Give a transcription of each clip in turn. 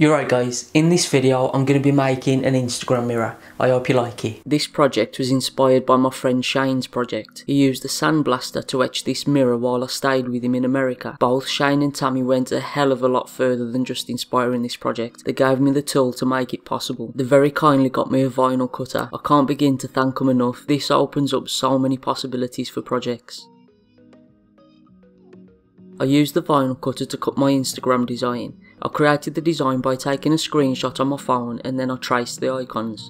You're right guys, in this video I'm going to be making an Instagram mirror. I hope you like it. This project was inspired by my friend Shane's project. He used a sandblaster to etch this mirror while I stayed with him in America. Both Shane and Tammy went a hell of a lot further than just inspiring this project. They gave me the tool to make it possible. They very kindly got me a vinyl cutter. I can't begin to thank them enough. This opens up so many possibilities for projects. I used the vinyl cutter to cut my Instagram design. I created the design by taking a screenshot on my phone and then I traced the icons.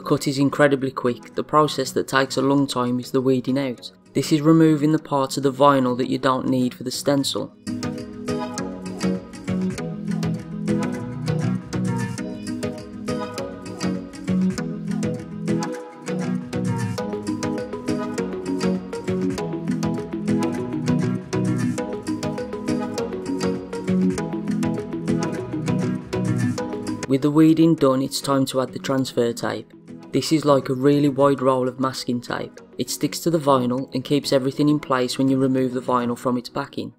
The cut is incredibly quick, the process that takes a long time is the weeding out. This is removing the parts of the vinyl that you don't need for the stencil. With the weeding done, it's time to add the transfer tape. This is like a really wide roll of masking tape. It sticks to the vinyl and keeps everything in place when you remove the vinyl from its backing.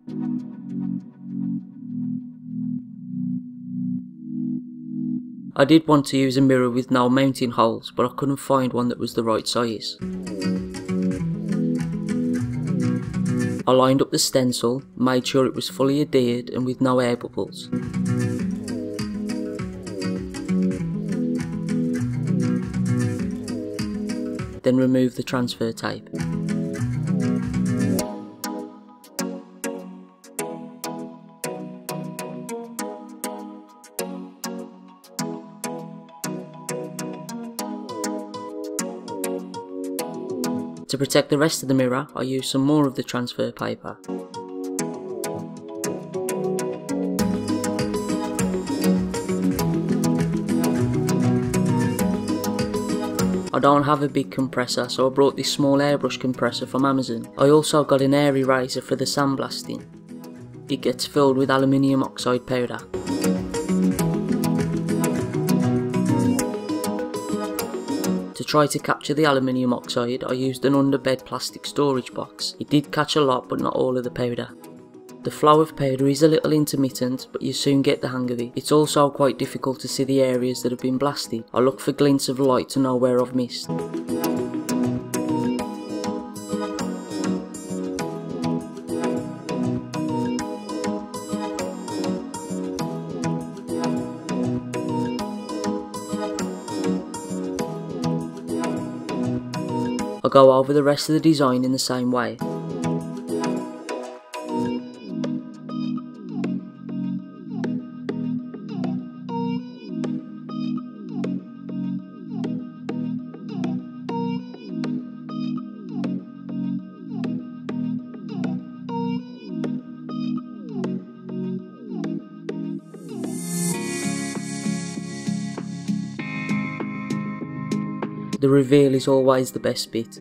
I did want to use a mirror with no mounting holes, but I couldn't find one that was the right size. I lined up the stencil, made sure it was fully adhered and with no air bubbles. Then remove the transfer tape. To protect the rest of the mirror, I use some more of the transfer paper. I don't have a big compressor so I brought this small airbrush compressor from Amazon. I also got an air eraser for the sandblasting. It gets filled with aluminium oxide powder. To try to capture the aluminium oxide I used an underbed plastic storage box. It did catch a lot but not all of the powder. The flow of powder is a little intermittent, but you soon get the hang of it. It's also quite difficult to see the areas that have been blasted. I look for glints of light to know where I've missed. I go over the rest of the design in the same way. The reveal is always the best bit.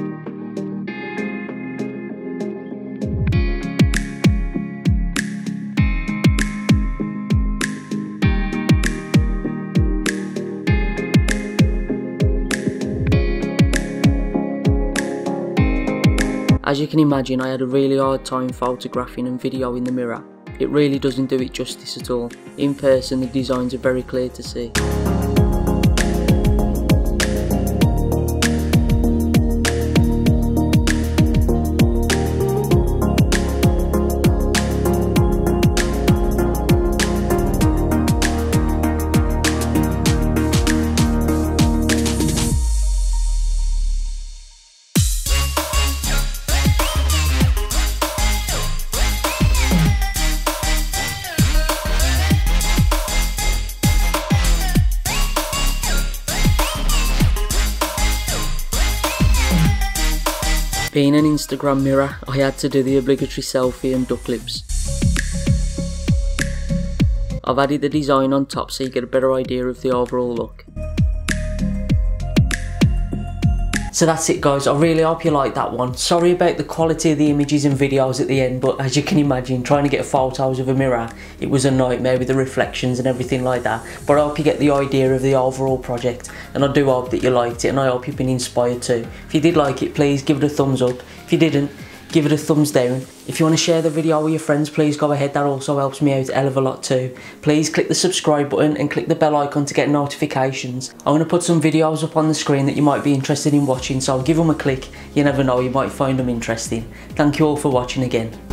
As you can imagine I had a really hard time photographing and videoing the mirror. It really doesn't do it justice at all. In person the designs are very clear to see. Being an Instagram mirror, I had to do the obligatory selfie and duck lips. I've added the design on top so you get a better idea of the overall look. So that's it guys, I really hope you liked that one. Sorry about the quality of the images and videos at the end, but as you can imagine, trying to get photos of a mirror, it was a nightmare with the reflections and everything like that. But I hope you get the idea of the overall project, and I do hope that you liked it, and I hope you've been inspired too. If you did like it, please give it a thumbs up. If you didn't, give it a thumbs down. If you want to share the video with your friends, please go ahead, that also helps me out a hell of a lot too. Please click the subscribe button and click the bell icon to get notifications. I'm going to put some videos up on the screen that you might be interested in watching, so give them a click. You never know, you might find them interesting. Thank you all for watching again.